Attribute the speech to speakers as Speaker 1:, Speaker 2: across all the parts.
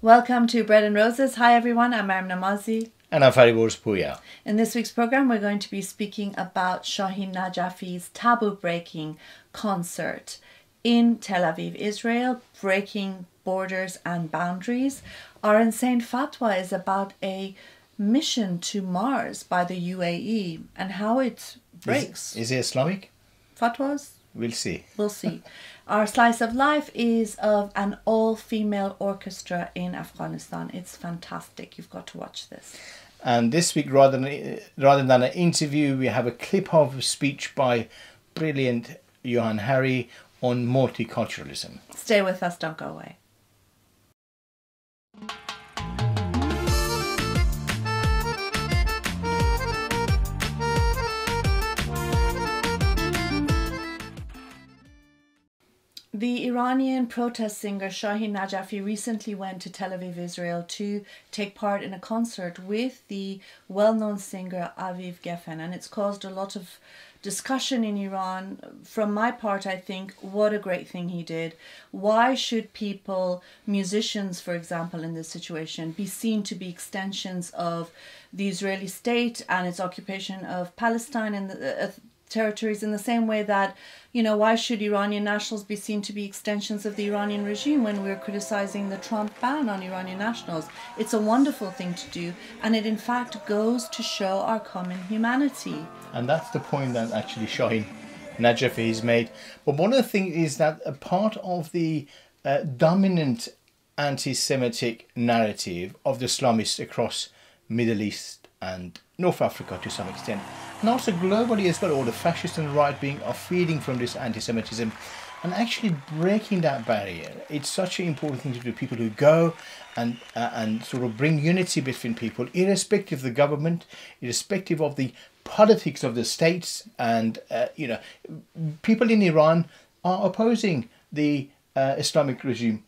Speaker 1: Welcome to Bread and Roses. Hi everyone, I'm Maryam Namazie.
Speaker 2: And I'm Fariborz Pooya.
Speaker 1: In this week's program, we're going to be speaking about Shahin Najafi's taboo breaking concert in Tel Aviv, Israel, breaking borders and boundaries. Our insane fatwa is about a mission to Mars by the UAE and how it breaks.
Speaker 2: Is, is it Islamic?
Speaker 1: Fatwas?
Speaker 2: We'll see.
Speaker 1: We'll see. Our slice of life is of an all female orchestra in Afghanistan. It's fantastic. You've got to watch this.
Speaker 2: And this week, rather than, rather than an interview, we have a clip of a speech by brilliant Johann Hari on multiculturalism.
Speaker 1: Stay with us, don't go away. The Iranian protest singer Shahin Najafi recently went to Tel Aviv, Israel to take part in a concert with the well known singer Aviv Geffen, and it's caused a lot of discussion in Iran. From my part, I think what a great thing he did. Why should people, musicians, for example, in this situation, be seen to be extensions of the Israeli state and its occupation of Palestine and the, uh, territories in the same way that, you know, why should Iranian nationals be seen to be extensions of the Iranian regime when we're criticizing the Trump ban on Iranian nationals? It's a wonderful thing to do, and it in fact goes to show our common humanity.
Speaker 2: And that's the point that actually Shahin Najafi has made. But one of the things is that a part of the uh, dominant anti-Semitic narrative of the Islamists across Middle East and North Africa to some extent, and also globally as well, all the fascists and the right wing are feeding from this anti-Semitism and actually breaking that barrier. It's such an important thing to do. People who go and uh, and sort of bring unity between people, irrespective of the government, irrespective of the politics of the states, and uh, you know, people in Iran are opposing the uh, Islamic regime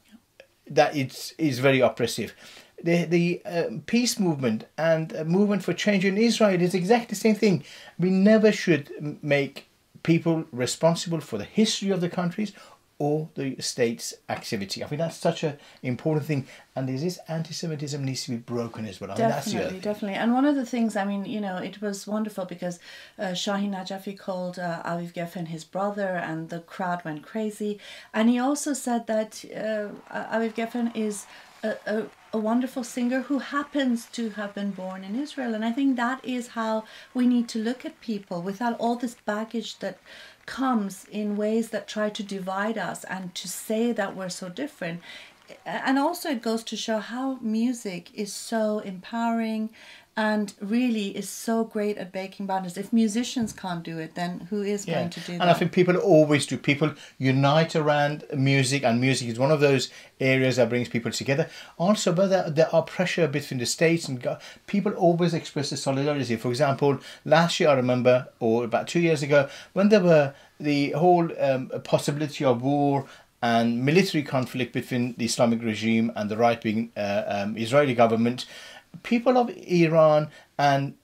Speaker 2: that it's is very oppressive the the uh, peace movement and uh, movement for change in Israel is exactly the same thing. We never should make people responsible for the history of the countries or the state's activity. I think that's such an important thing, and this anti-Semitism needs to be broken as well. I
Speaker 1: definitely, definitely. And one of the things, I mean, you know, it was wonderful because uh, Shahin Najafi called uh, Aviv Geffen his brother, and the crowd went crazy. And he also said that uh, Aviv Geffen is a, a, a, wonderful singer who happens to have been born in Israel. And I think that is how we need to look at people without all this baggage that comes in ways that try to divide us and to say that we're so different. And also, it goes to show how music is so empowering and really is so great at baking boundaries. If musicians can't do it, then who is yeah. going to do
Speaker 2: and
Speaker 1: that?
Speaker 2: And I think people always do. People unite around music, and music is one of those areas that brings people together. Also, but there, there are pressure between the states and God, people always express the solidarity. For example, last year I remember, or about two years ago, when there were the whole um, possibility of war and military conflict between the Islamic regime and the right-wing uh, um, Israeli government people of Iran and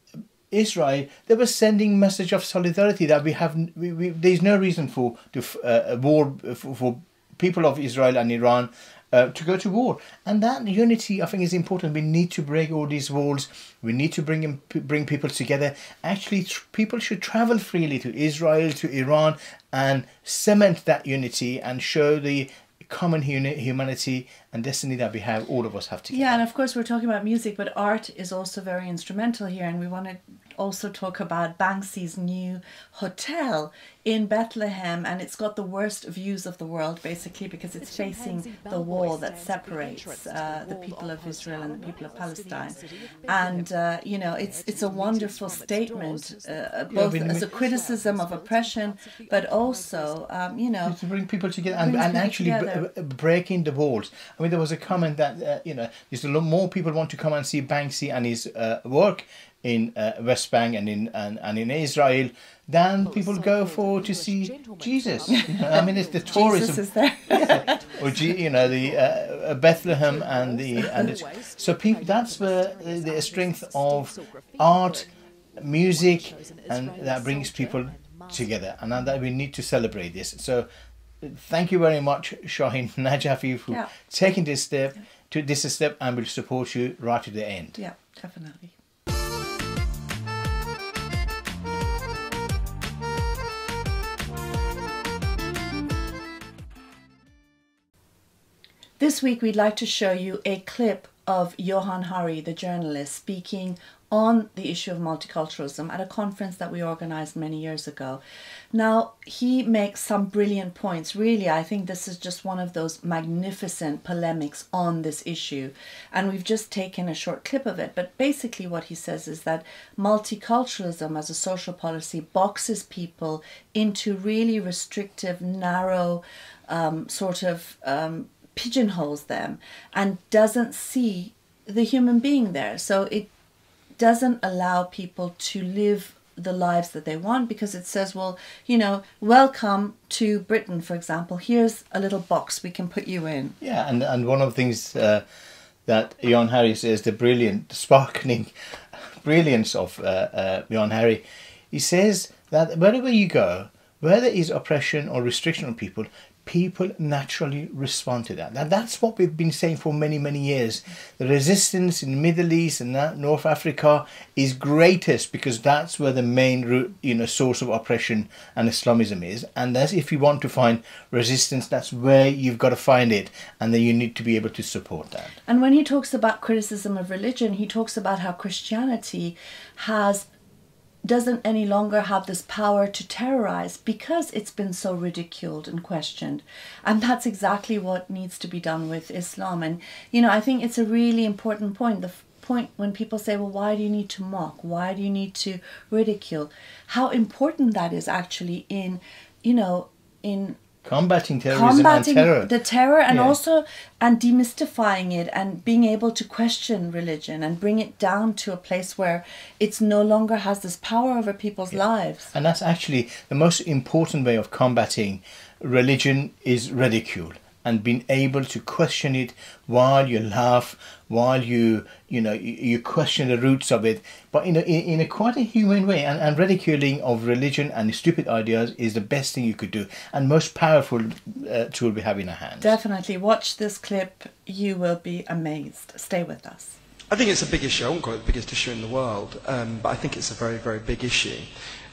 Speaker 2: Israel, they were sending message of solidarity that we have. We, we, there's no reason for to uh, war for, for, people of Israel and Iran uh, to go to war, and that unity I think is important. We need to break all these walls. We need to bring bring people together. Actually, people should travel freely to Israel, to Iran, and cement that unity and show the common humanity and destiny that we have, all of us have together.
Speaker 1: Yeah, and of course we're talking about music, but art is also very instrumental here, and we want to also talk about Banksy's new hotel in Bethlehem, and it's got the worst views of the world basically because it's facing the wall that separates uh, the people of Israel and the people of Palestine. And uh, you know, it's it's a wonderful statement, uh, both yeah, as a criticism of oppression, but also um, you know
Speaker 2: to bring people together and, and actually together. breaking the walls. I mean, there was a comment that uh, you know, there's a lot more people want to come and see Banksy and his uh, work in uh, West Bank and in and, and in Israel than people go for to see Jesus. You know, I mean, it's the tourism.
Speaker 1: Jesus is there.
Speaker 2: or you know the uh, Bethlehem and the and it's, so people that's where the, the strength of art, music, and that brings people together, and that we need to celebrate this. So, thank you very much, Shahin Najafi, for
Speaker 1: Yeah.
Speaker 2: taking this step to this step, and will support you right to the end.
Speaker 1: yeah, definitely. This week, we'd like to show you a clip of Johann Hari, the journalist, speaking on the issue of multiculturalism at a conference that we organized many years ago. Now, he makes some brilliant points. Really, I think this is just one of those magnificent polemics on this issue. And we've just taken a short clip of it. But basically, what he says is that multiculturalism as a social policy boxes people into really restrictive, narrow, um, sort of um, pigeonholes them and doesn't see the human being there. So it doesn't allow people to live the lives that they want because it says, well, you know, welcome to Britain, for example. Here's a little box we can put you in.
Speaker 2: Yeah, and, and one of the things uh, that Johann Hari says, the brilliant, sparkling brilliance of uh, uh, Hari, he says that wherever you go, where there is oppression or restriction on people, people naturally respond to that. And that's what we've been saying for many, many years. The resistance in the Middle East and North Africa is greatest because that's where the main root, you know, source of oppression and Islamism is. And that's if you want to find resistance, that's where you've got to find it. And then you need to be able to support that.
Speaker 1: And when he talks about criticism of religion, he talks about how Christianity has doesn't any longer have this power to terrorize because it's been so ridiculed and questioned. And that's exactly what needs to be done with Islam. And, you know, I think it's a really important point. The point when people say, well, why do you need to mock? Why do you need to ridicule? How important that is actually in, you know, in
Speaker 2: Combating terrorism
Speaker 1: combating
Speaker 2: and terror.
Speaker 1: the terror and
Speaker 2: Yeah.
Speaker 1: also and demystifying it and being able to question religion and bring it down to a place where it's no longer has this power over people's lives
Speaker 2: And that's actually the most important way of combating religion is ridicule and being able to question it while you laugh, while you you know you, you question the roots of it, but in a, in, in a quite a humane way. And, and ridiculing of religion and stupid ideas is the best thing you could do and most powerful uh, tool we have in our hands.
Speaker 1: definitely watch this clip you will be amazed stay with us
Speaker 3: I think it's a big issue. I won't call it the biggest issue in the world, um, but I think it's a very, very big issue.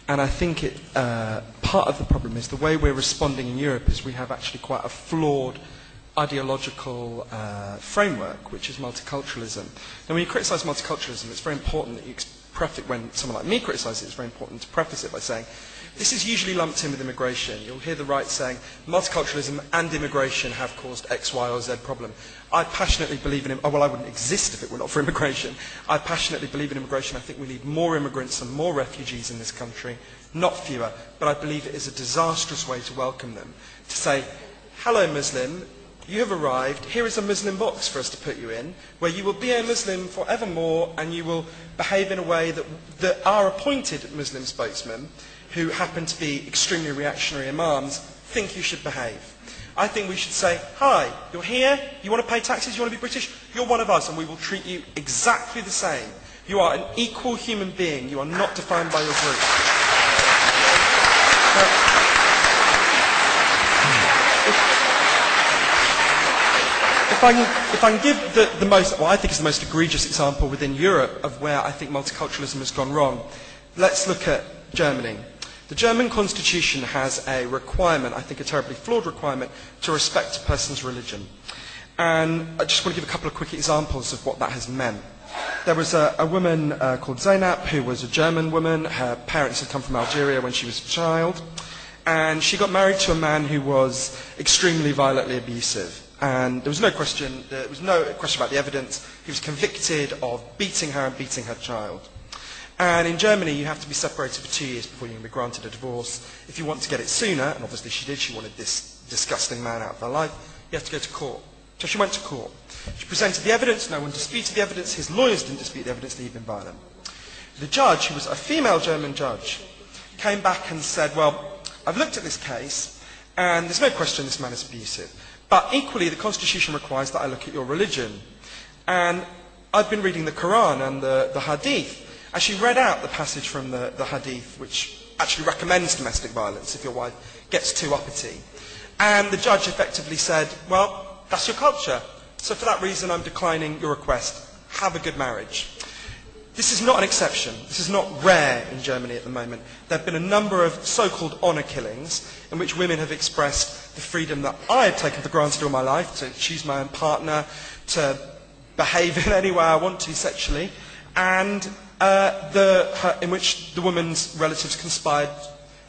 Speaker 3: And I think it, uh, part of the problem is the way we're responding in Europe is we have actually quite a flawed ideological uh, framework, which is multiculturalism. Now, when you criticise multiculturalism, it's very important that you preface it, when someone like me criticises it, it's very important to preface it by saying, this is usually lumped in with immigration. You'll hear the right saying, multiculturalism and immigration have caused X, Y, or Z problem. I passionately believe in, oh, well, I wouldn't exist if it were not for immigration. I passionately believe in immigration. I think we need more immigrants and more refugees in this country, not fewer. But I believe it is a disastrous way to welcome them. To say, hello, Muslim, you have arrived. Here is a Muslim box for us to put you in, where you will be a Muslim forevermore and you will behave in a way that, that our appointed Muslim spokesmen, who happen to be extremely reactionary imams, think you should behave. I think we should say, hi, you're here, you want to pay taxes, you want to be British, you're one of us and we will treat you exactly the same. You are an equal human being, you are not defined by your group. If I can, if I can give the, the most, well, I think it's the most egregious example within Europe of where I think multiculturalism has gone wrong, let's look at Germany. The German constitution has a requirement, I think a terribly flawed requirement, to respect a person's religion. And I just want to give a couple of quick examples of what that has meant. There was a, a woman uh, called Zainab who was a German woman. Her parents had come from Algeria when she was a child. And she got married to a man who was extremely violently abusive. And there was no question, there was no question about the evidence. He was convicted of beating her and beating her child. And in Germany, you have to be separated for two years before you can be granted a divorce. If you want to get it sooner, and obviously she did, she wanted this disgusting man out of her life, you have to go to court. So she went to court. She presented the evidence, no one disputed the evidence, his lawyers didn't dispute the evidence that he'd been violent. The judge, who was a female German judge, came back and said, well, I've looked at this case, and there's no question this man is abusive. But equally, the Constitution requires that I look at your religion. And I've been reading the Quran and the, the Hadith, and she read out the passage from the, the Hadith, which actually recommends domestic violence if your wife gets too uppity. And the judge effectively said, well, that's your culture. So for that reason, I'm declining your request. Have a good marriage. This is not an exception. This is not rare in Germany at the moment. There have been a number of so-called honour killings in which women have expressed the freedom that I had taken for granted all my life to choose my own partner, to behave in any way I want to sexually, and uh, the, her, in which the woman's relatives conspired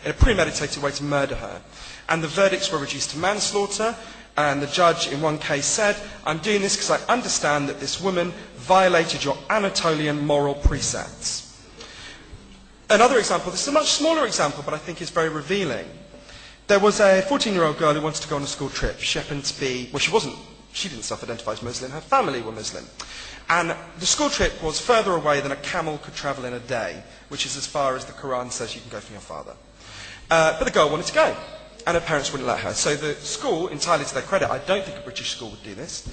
Speaker 3: in a premeditated way to murder her. And the verdicts were reduced to manslaughter, and the judge in one case said, I'm doing this because I understand that this woman violated your Anatolian moral precepts. Another example, this is a much smaller example, but I think is very revealing. There was a 14-year-old girl who wanted to go on a school trip. She happened to be, well, she wasn't, she didn't self-identify as Muslim, her family were Muslim. And the school trip was further away than a camel could travel in a day, which is as far as the Quran says you can go from your father. Uh, but the girl wanted to go, and her parents wouldn't let her. So the school, entirely to their credit, I don't think a British school would do this,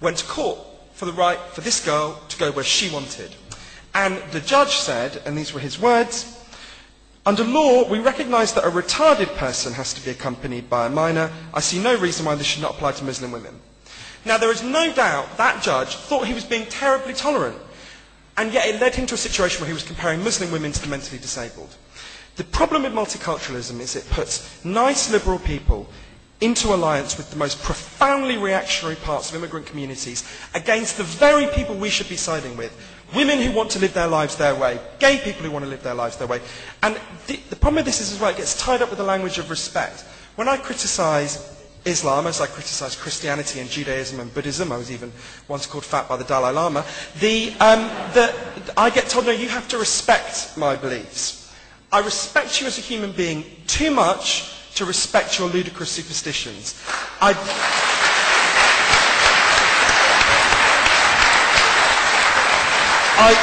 Speaker 3: went to court for the right for this girl to go where she wanted. And the judge said, and these were his words, under law, we recognise that a retarded person has to be accompanied by a minor. I see no reason why this should not apply to Muslim women. Now, there is no doubt that judge thought he was being terribly tolerant, and yet it led him to a situation where he was comparing Muslim women to the mentally disabled. The problem with multiculturalism is it puts nice liberal people into alliance with the most profoundly reactionary parts of immigrant communities against the very people we should be siding with. Women who want to live their lives their way, gay people who want to live their lives their way. And the, the problem with this is as well, it gets tied up with the language of respect. When I criticise Islam, as I criticise Christianity and Judaism and Buddhism, I was even once called fat by the Dalai Lama, the, um, the, I get told, no, you have to respect my beliefs. I respect you as a human being too much to respect your ludicrous superstitions. I, I,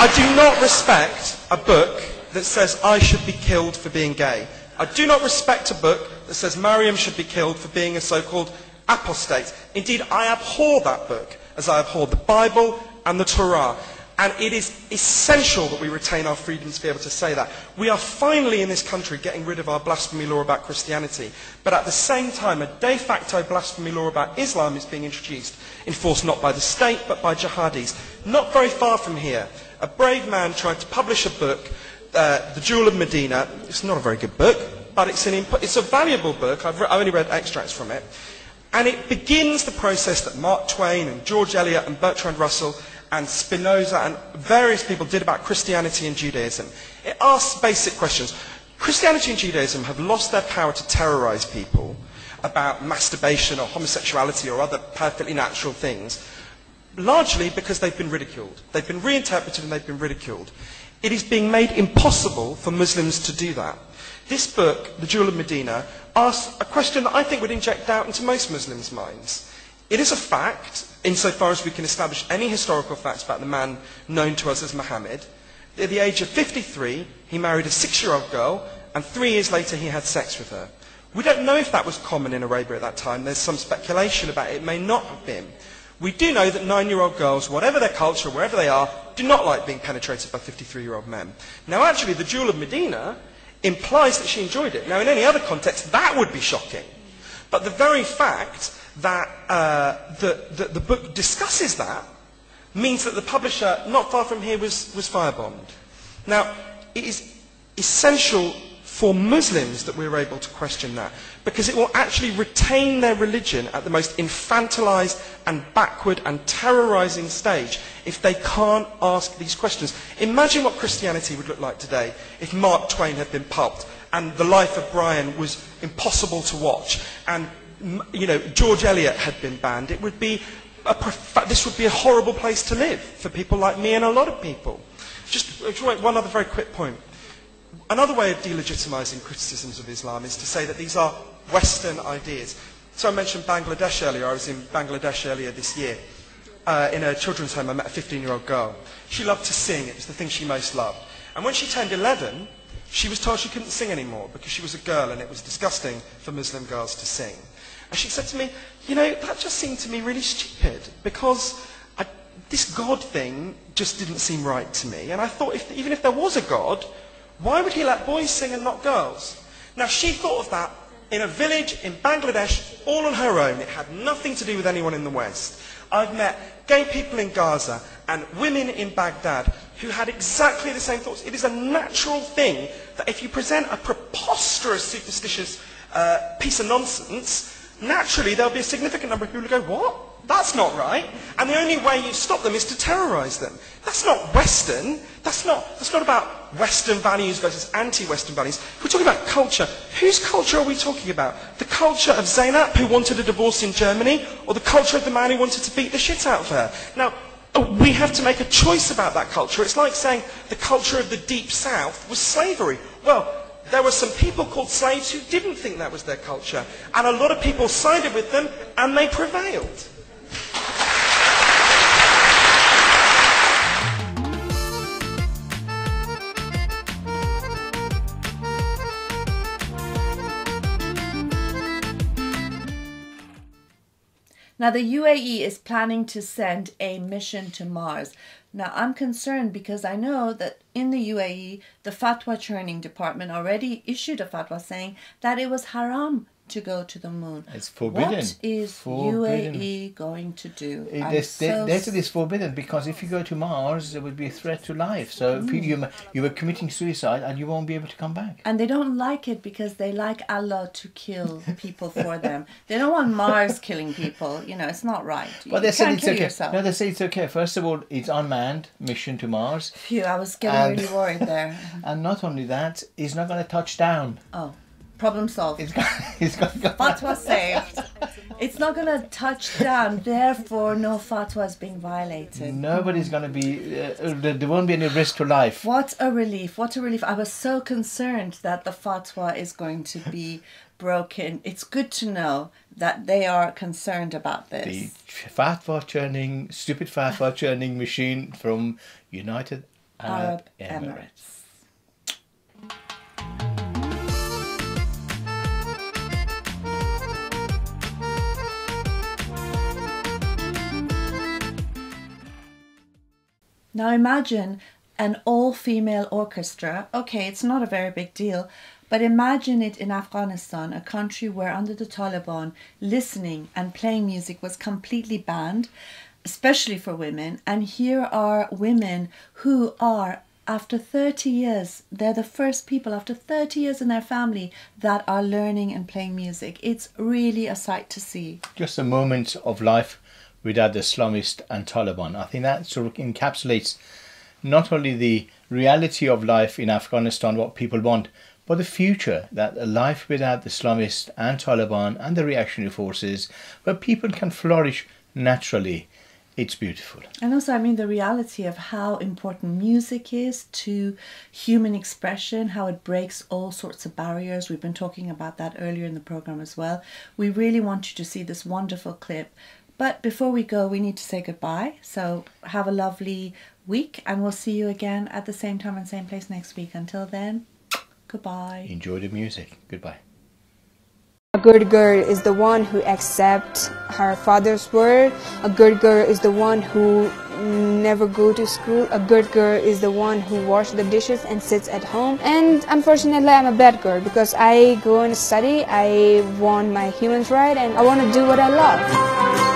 Speaker 3: I do not respect a book that says I should be killed for being gay. I do not respect a book that says Maryam should be killed for being a so-called apostate. Indeed, I abhor that book as I abhor the Bible and the Torah. And it is essential that we retain our freedom to be able to say that. We are finally in this country getting rid of our blasphemy law about Christianity. But at the same time, a de facto blasphemy law about Islam is being introduced, enforced not by the state, but by jihadis. Not very far from here, a brave man tried to publish a book, uh, The Jewel of Medina. It's not a very good book, but it's, an it's a valuable book. I've re- only read extracts from it. And it begins the process that Mark Twain and George Eliot and Bertrand Russell and Spinoza and various people did about Christianity and Judaism. It asks basic questions. Christianity and Judaism have lost their power to terrorize people about masturbation or homosexuality or other perfectly natural things, largely because they've been ridiculed. They've been reinterpreted and they've been ridiculed. It is being made impossible for Muslims to do that. This book, The Jewel of Medina, asks a question that I think would inject doubt into most Muslims' minds. It is a fact, insofar as we can establish any historical facts about the man known to us as Muhammad. At the age of 53, he married a six-year-old girl, and three years later he had sex with her. We don't know if that was common in Arabia at that time. There's some speculation about it. It may not have been. We do know that nine-year-old girls, whatever their culture, wherever they are, do not like being penetrated by 53-year-old men. Now, actually, the Jewel of Medina implies that she enjoyed it. Now, in any other context, that would be shocking. But the very fact that uh, the, the, the book discusses that means that the publisher, not far from here, was, was firebombed. Now, it is essential for Muslims that we're able to question that because it will actually retain their religion at the most infantilized and backward and terrorizing stage if they can't ask these questions. Imagine what Christianity would look like today if Mark Twain had been pulped and the life of Brian was impossible to watch and you know, George Eliot had been banned, it would be this would be a horrible place to live for people like me and a lot of people. Just one other very quick point. Another way of delegitimizing criticisms of Islam is to say that these are Western ideas. So I mentioned Bangladesh earlier. I was in Bangladesh earlier this year. uh, in a children's home, I met a 15-year-old girl. She loved to sing. It was the thing she most loved. And when she turned 11, she was told she couldn't sing anymore because she was a girl and it was disgusting for Muslim girls to sing. And she said to me, you know, that just seemed to me really stupid because I, this God thing just didn't seem right to me. And I thought, if, even if there was a God, why would he let boys sing and not girls? Now, she thought of that in a village in Bangladesh all on her own. It had nothing to do with anyone in the West. I've met gay people in Gaza and women in Baghdad who had exactly the same thoughts. It is a natural thing that if you present a preposterous, superstitious uh, piece of nonsense, naturally there'll be a significant number of people who go, what? That's not right. And the only way you stop them is to terrorize them. That's not Western. That's not, that's not about Western values versus anti-Western values. We're talking about culture. Whose culture are we talking about? The culture of Zainab, who wanted a divorce in Germany, or the culture of the man who wanted to beat the shit out of her? Now, oh, we have to make a choice about that culture. It's like saying the culture of the Deep South was slavery. Well, there were some people called slaves who didn't think that was their culture. And a lot of people sided with them, and they prevailed.
Speaker 1: Now, the UAE is planning to send a mission to Mars. Now, I'm concerned because I know that in the UAE, the Fatwa Churning Department already issued a fatwa saying that it was haram to go to the moon.
Speaker 2: It's forbidden.
Speaker 1: What is
Speaker 2: Forbidden.
Speaker 1: UAE going to do?
Speaker 2: It is,
Speaker 1: so
Speaker 2: that it is forbidden because if you go to Mars, there would be a threat to life. So if you, you you were committing suicide and you won't be able to come back.
Speaker 1: And they don't like it because they like Allah to kill people for them. They don't want Mars killing people. You know, it's not right. You
Speaker 2: But they said it's okay.
Speaker 1: yourself.
Speaker 2: No, they say it's okay. First of all, it's unmanned mission to Mars,
Speaker 1: Phew, I was getting
Speaker 2: And-
Speaker 1: really worried there.
Speaker 2: and not only that, it's not going to touch down.
Speaker 1: Oh, problem solved.
Speaker 2: It's going, it's going to go.
Speaker 1: Fatwa saved. It's not going to touch down, therefore, no fatwa is being violated.
Speaker 2: Nobody's going to be. Uh, there there won't be any risk to life.
Speaker 1: What a relief! What a relief! I was so concerned that the fatwa is going to be broken. It's good to know that they are concerned about this.
Speaker 2: The fatwa churning, stupid fatwa churning machine from United Arab,
Speaker 1: Arab
Speaker 2: Emirates.
Speaker 1: Emirates. Now imagine an all female orchestra. Okay, it's not a very big deal, but imagine it in Afghanistan, a country where under the Taliban, listening and playing music was completely banned, especially for women. And here are women who are, after 30 years, they're the first people after 30 years in their family that are learning and playing music. It's really a sight to see.
Speaker 2: Just a moment of life without the Islamist and Taliban. I think that sort of encapsulates not only the reality of life in Afghanistan, what people want, but the future that a life without the Islamists and Taliban and the reactionary forces, where people can flourish naturally. It's beautiful.
Speaker 1: And also, I mean, the reality of how important music is to human expression, how it breaks all sorts of barriers. We've been talking about that earlier in the program as well. We really want you to see this wonderful clip. But before we go, we need to say goodbye. So have a lovely week, and we'll see you again at the same time and same place next week. Until then, goodbye.
Speaker 2: Enjoy the music. Goodbye.
Speaker 4: A good girl is the one who accepts her father's word. A good girl is the one who never go to school. A good girl is the one who washes the dishes and sits at home. And unfortunately, I'm a bad girl because I go and study. I want my human's right and I want to do what I love.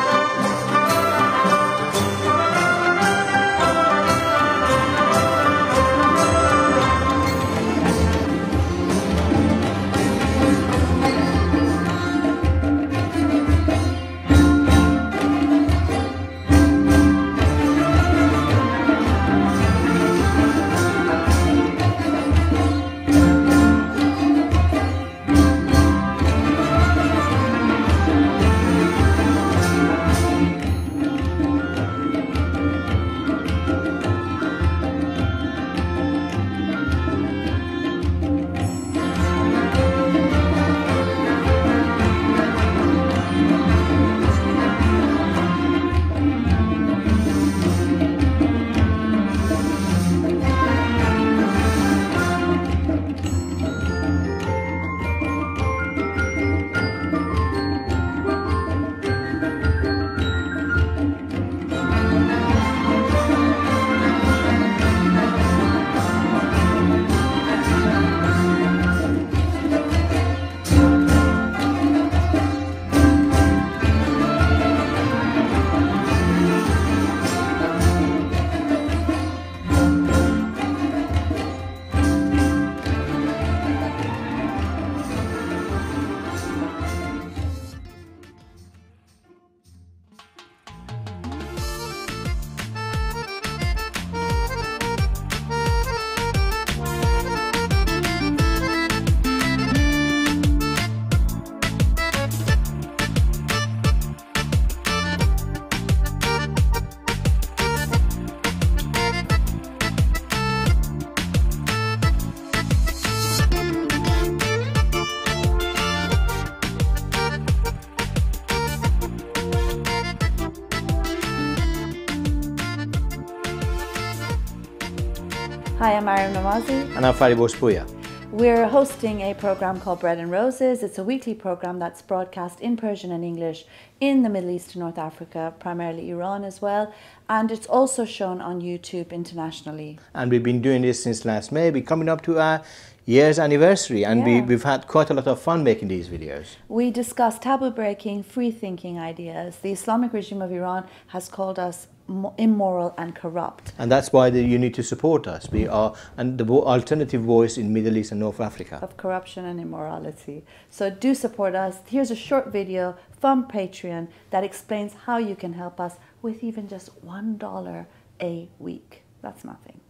Speaker 1: I'm Maryam Namazie.
Speaker 2: And I'm Fariborz Pooya.
Speaker 1: We're hosting a program called Bread and Roses. It's a weekly program that's broadcast in Persian and English in the Middle East and North Africa, primarily Iran as well. And it's also shown on YouTube internationally.
Speaker 2: And we've been doing this since last May. We're coming up to our year's anniversary, and
Speaker 1: Yeah.
Speaker 2: we, we've had quite a lot of fun making these videos.
Speaker 1: We discuss taboo breaking, free thinking ideas. The Islamic regime of Iran has called us immoral and corrupt.
Speaker 2: And that's why the, you need to support us. We are and the alternative voice in Middle East and North Africa.
Speaker 1: of corruption and immorality. So do support us. Here's a short video from Patreon that explains how you can help us with even just $1 a week. That's nothing.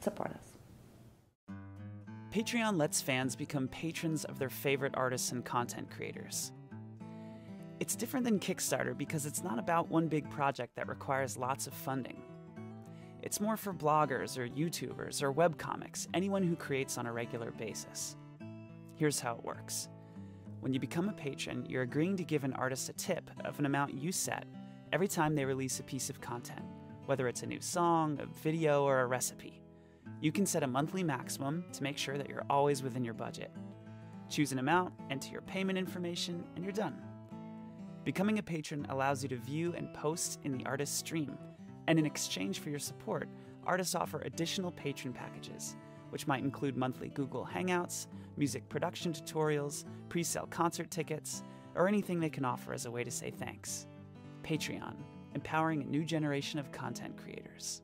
Speaker 1: Support us.
Speaker 5: Patreon lets fans become patrons of their favorite artists and content creators. It's different than Kickstarter because it's not about one big project that requires lots of funding. It's more for bloggers or YouTubers or webcomics, anyone who creates on a regular basis. Here's how it works when you become a patron, you're agreeing to give an artist a tip of an amount you set every time they release a piece of content, whether it's a new song, a video, or a recipe. You can set a monthly maximum to make sure that you're always within your budget. Choose an amount, enter your payment information, and you're done. Becoming a patron allows you to view and post in the artist's stream, and in exchange for your support, artists offer additional patron packages, which might include monthly Google Hangouts, music production tutorials, pre sale concert tickets, or anything they can offer as a way to say thanks. Patreon, empowering a new generation of content creators.